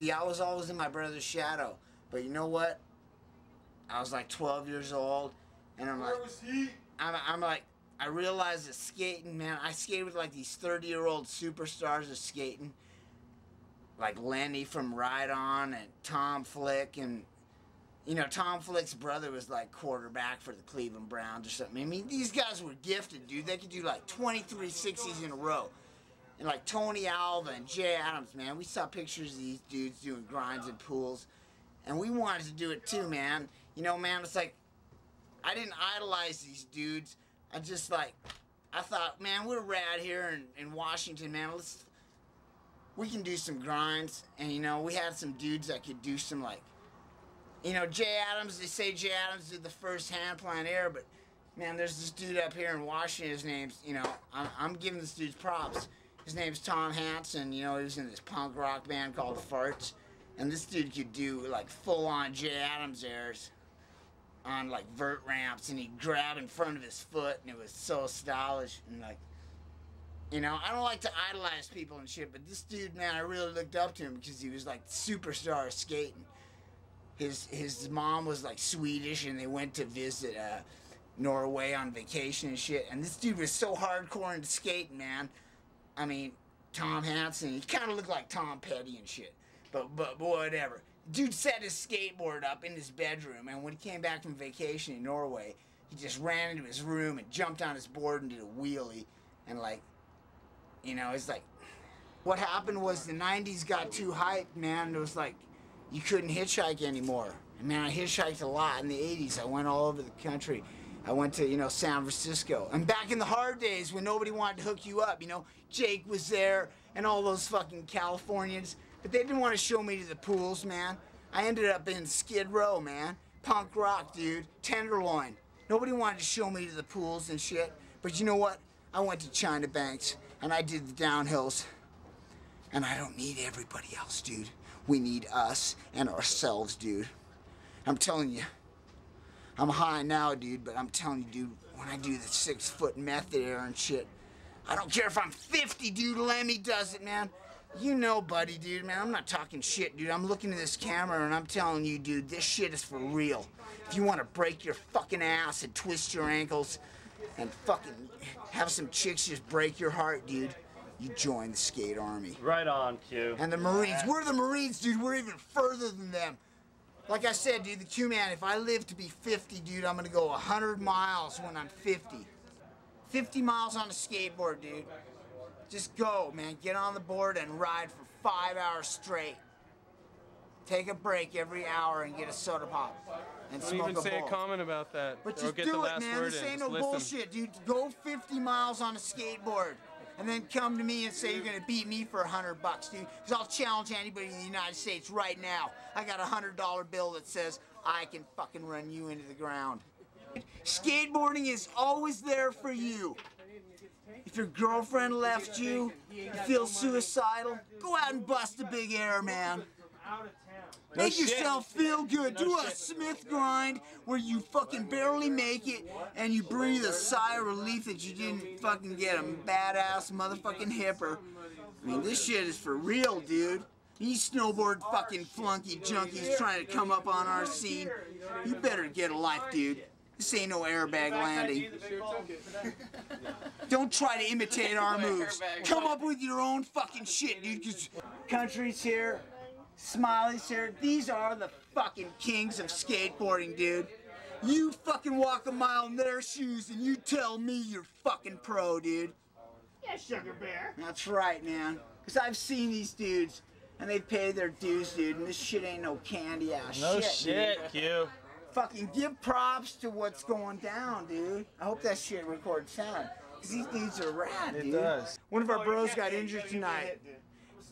Yeah, I was always in my brother's shadow. But you know what? I was like 12 years old, and I'm Where like, was he? I'm, I'm like, I realized that skating, man, I skated with like these 30 year old superstars of skating, like Lenny from Ride On and Tom Flick, and you know, Tom Flick's brother was like quarterback for the Cleveland Browns or something. I mean, these guys were gifted, dude. They could do like 23 60s in a row. And like Tony Alva and Jay Adams, man, we saw pictures of these dudes doing grinds and pools. And we wanted to do it too, man. You know, man, it's like, I didn't idolize these dudes. I just like, I thought, man, we're rad here in, in Washington, man. Let's, we can do some grinds. And, you know, we had some dudes that could do some, like, you know, Jay Adams, they say Jay Adams did the first hand plant air, but, man, there's this dude up here in Washington. His name's, you know, I'm, I'm giving this dude's props. His name's Tom Hanson. You know, he was in this punk rock band called Fartz. And this dude could do, like, full-on Jay Adams airs on like vert ramps and he'd grab in front of his foot and it was so stylish and like you know i don't like to idolize people and shit but this dude man i really looked up to him because he was like superstar skating his his mom was like swedish and they went to visit uh norway on vacation and shit and this dude was so hardcore into skating man i mean tom hansen he kind of looked like tom petty and shit but but whatever dude set his skateboard up in his bedroom, and when he came back from vacation in Norway, he just ran into his room and jumped on his board and did a wheelie, and like, you know, it's like, what happened was the '90s got too hyped, man. It was like, you couldn't hitchhike anymore. And man, I hitchhiked a lot in the '80s. I went all over the country. I went to, you know, San Francisco. And back in the hard days when nobody wanted to hook you up, you know, Jake was there and all those fucking Californians. But they didn't want to show me to the pools, man. I ended up in Skid Row, man. Punk rock, dude. Tenderloin. Nobody wanted to show me to the pools and shit. But you know what? I went to China Banks and I did the downhills. And I don't need everybody else, dude. We need us and ourselves, dude. I'm telling you. I'm high now, dude, but I'm telling you, dude, when I do the six foot method air and shit, I don't care if I'm 50, dude. Lemmy does it, man. You know, buddy, dude, man, I'm not talking shit, dude. I'm looking at this camera and I'm telling you, dude, this shit is for real. If you want to break your fucking ass and twist your ankles and fucking have some chicks just break your heart, dude, you join the skate army. Right on, Q. And the Marines, we're the Marines, dude. We're even further than them. Like I said, dude, the Q man, if I live to be 50, dude, I'm gonna go 100 miles when I'm 50. 50 miles on a skateboard, dude. Just go, man. Get on the board and ride for five hours straight. Take a break every hour and get a soda pop and Don't smoke even a say bowl. a comment about that. But just do it, man. This in. ain't no listen. bullshit, dude. Go 50 miles on a skateboard. And then come to me and say you're gonna beat me for a hundred bucks, dude. Because I'll challenge anybody in the United States right now. I got a hundred dollar bill that says I can fucking run you into the ground. Skateboarding is always there for you. If your girlfriend left you, you feel suicidal, go out and bust a big air, man. Make shit. yourself feel good. No Do a shit. Smith grind where you fucking barely make it and you breathe a sigh of relief that you didn't fucking get a badass motherfucking hipper. I mean, this shit is for real, dude. These snowboard fucking flunky junkies trying to come up on our scene. You better get a life, dude. This ain't no airbag landing. Don't try to imitate our moves. Come up with your own fucking shit, dude. Country's here, Smiley's here. These are the fucking kings of skateboarding, dude. You fucking walk a mile in their shoes and you tell me you're fucking pro, dude. Yeah, Sugar Bear. That's right, man. Cause I've seen these dudes and they pay their dues, dude. And this shit ain't no candy ass No shit. shit. Q. Fucking give props to what's going down, dude. I hope that shit records sound. Cause these dudes are rad, It dude. does. One of our oh, bros got injured tonight.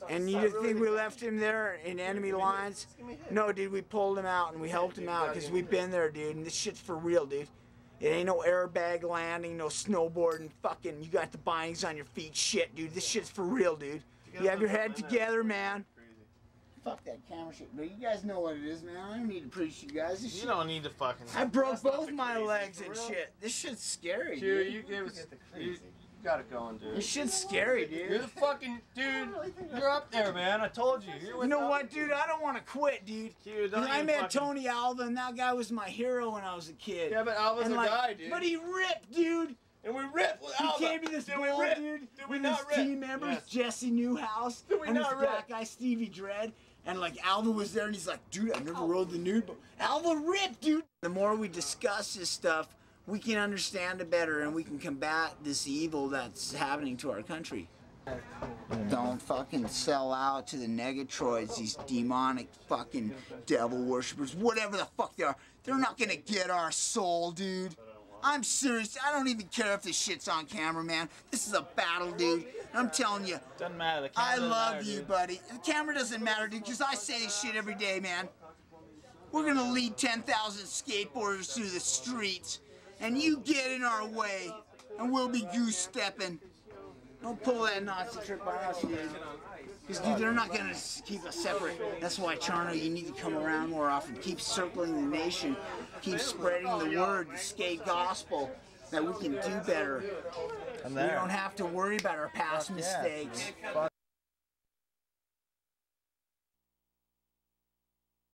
And you just think we left him there in enemy lines? No, dude, we pulled him out and we helped him out because we've been there, dude. And this shit's for real, dude. It ain't no airbag landing, no snowboarding, fucking. You got the bindings on your feet, shit, dude. This shit's for real, dude. You have your head together, man. Fuck that camera shit, but you guys know what it is, man. I don't need to preach you guys. This You shit, don't need to fucking. I broke That's both my legs and shit. This shit's scary, Q, dude. you gave us. You, you got it going, dude. This shit's scary, dude. You're the fucking dude. You're up there, man. I told you. You're You know us. what, dude? I don't want to quit, dude. Dude, 'Cause don't I met fucking- Tony Alva, and that guy was my hero when I was a kid. Yeah, but Alva's And, a like, guy, dude. But he ripped, dude. and we ripped with Alva. He came to this Did we bowl, rip? dude, Did we with not his rip? team members, Yes. Jesse Newhouse, Did we and this not black guy, Stevie Dread. And like Alva was there, and he's like, dude, I never rode the nude, but Alva ripped, dude. The more we discuss this stuff, we can understand it better, and we can combat this evil that's happening to our country. Don't fucking sell out to the Negatroids, these demonic fucking devil worshippers, whatever the fuck they are. They're not gonna get our soul, dude. I'm serious. I don't even care if this shit's on camera, man. This is a battle, dude. I'm telling you, Doesn't matter. The camera I love matter, you, dude. buddy. The camera doesn't matter, dude, because I say this shit every day, man. We're gonna lead 10,000 skateboarders through the streets, and you get in our way, and we'll be goose stepping. Don't pull that Nazi trick by us, dude. Because, dude, they're not gonna keep us separate. That's why, Charno, you need to come around more often. Keep circling the nation. Keep spreading the word, the skate gospel, that we can do better. We don't have to worry about our past mistakes.